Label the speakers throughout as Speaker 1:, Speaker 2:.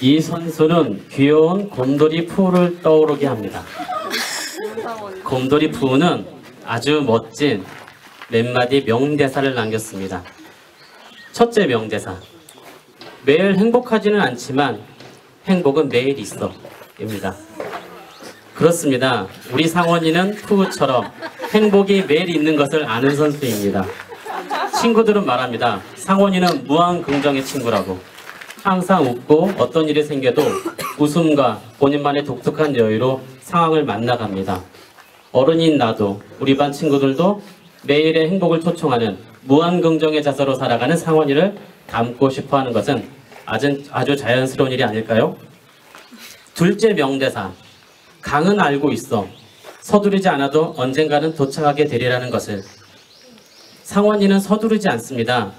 Speaker 1: 이 선수는 귀여운 곰돌이 푸를 떠오르게 합니다. 곰돌이 푸는 아주 멋진 몇 마디 명대사를 남겼습니다. 첫째 명대사. 매일 행복하지는 않지만 행복은 매일 있어. 입니다. 그렇습니다. 우리 상원이는 푸우처럼 행복이 매일 있는 것을 아는 선수입니다. 친구들은 말합니다. 상원이는 무한 긍정의 친구라고. 항상 웃고 어떤 일이 생겨도 웃음과 본인만의 독특한 여유로 상황을 만나갑니다. 어른인 나도 우리 반 친구들도 매일의 행복을 초청하는 무한 긍정의 자세로 살아가는 상원이를 닮고 싶어 하는 것은 아주, 아주 자연스러운 일이 아닐까요? 둘째 명대사. 강은 알고 있어. 서두르지 않아도 언젠가는 도착하게 되리라는 것을. 상원이는 서두르지 않습니다.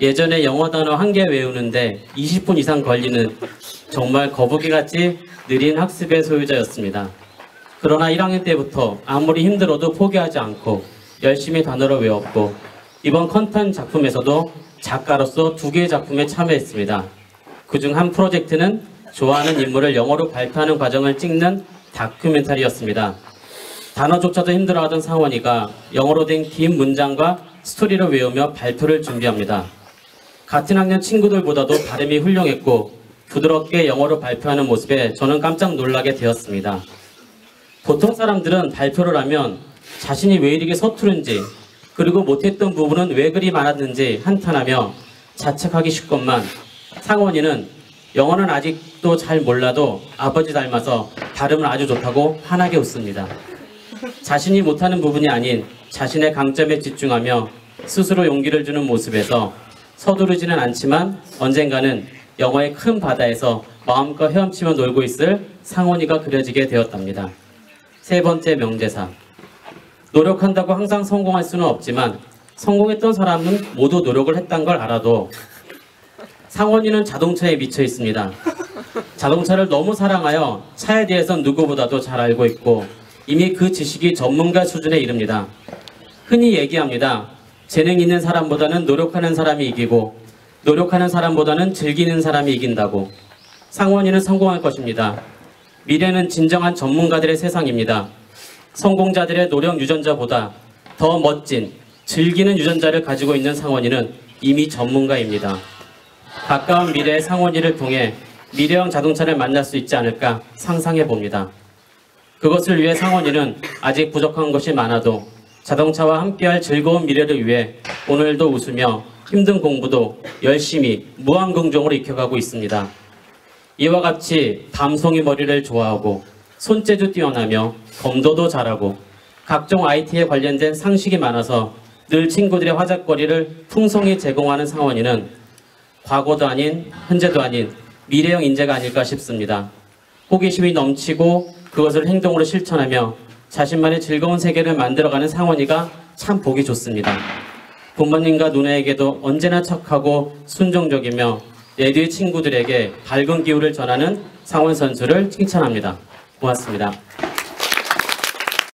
Speaker 1: 예전에 영어 단어 한 개 외우는데 20분 이상 걸리는 정말 거북이같이 느린 학습의 소유자였습니다. 그러나 1학년 때부터 아무리 힘들어도 포기하지 않고 열심히 단어를 외웠고 이번 컨텐츠 작품에서도 작가로서 두 개의 작품에 참여했습니다. 그중 한 프로젝트는 좋아하는 인물을 영어로 발표하는 과정을 찍는 다큐멘터리였습니다. 단어조차도 힘들어하던 상원이가 영어로 된 긴 문장과 스토리를 외우며 발표를 준비합니다. 같은 학년 친구들보다도 발음이 훌륭했고 부드럽게 영어로 발표하는 모습에 저는 깜짝 놀라게 되었습니다. 보통 사람들은 발표를 하면 자신이 왜 이렇게 서투른지 그리고 못했던 부분은 왜 그리 많았는지 한탄하며 자책하기 쉽건만 상원이는 영어는 아직도 잘 몰라도 아버지 닮아서 발음은 아주 좋다고 환하게 웃습니다. 자신이 못하는 부분이 아닌 자신의 강점에 집중하며 스스로 용기를 주는 모습에서 서두르지는 않지만 언젠가는 영어의 큰 바다에서 마음껏 헤엄치며 놀고 있을 상원이가 그려지게 되었답니다. 세 번째 명대사. 노력한다고 항상 성공할 수는 없지만 성공했던 사람은 모두 노력을 했단 걸 알아도 상원이는 자동차에 미쳐 있습니다. 자동차를 너무 사랑하여 차에 대해선 누구보다도 잘 알고 있고 이미 그 지식이 전문가 수준에 이릅니다. 흔히 얘기합니다. 재능 있는 사람보다는 노력하는 사람이 이기고 노력하는 사람보다는 즐기는 사람이 이긴다고. 상원이는 성공할 것입니다. 미래는 진정한 전문가들의 세상입니다. 성공자들의 노력 유전자보다 더 멋진 즐기는 유전자를 가지고 있는 상원이는 이미 전문가입니다. 가까운 미래의 상원이를 통해 미래형 자동차를 만날 수 있지 않을까 상상해 봅니다. 그것을 위해 상원이는 아직 부족한 것이 많아도 자동차와 함께할 즐거운 미래를 위해 오늘도 웃으며 힘든 공부도 열심히 무한긍정으로 익혀가고 있습니다. 이와 같이 밤송이 머리를 좋아하고 손재주 뛰어나며 검도도 잘하고 각종 IT에 관련된 상식이 많아서 늘 친구들의 화작거리를 풍성히 제공하는 상원이는 과거도 아닌 현재도 아닌 미래형 인재가 아닐까 싶습니다. 호기심이 넘치고 그것을 행동으로 실천하며 자신만의 즐거운 세계를 만들어가는 상원이가 참 보기 좋습니다. 부모님과 누나에게도 언제나 착하고 순종적이며 레디의 친구들에게 밝은 기운을 전하는 상원 선수를 칭찬합니다. 고맙습니다.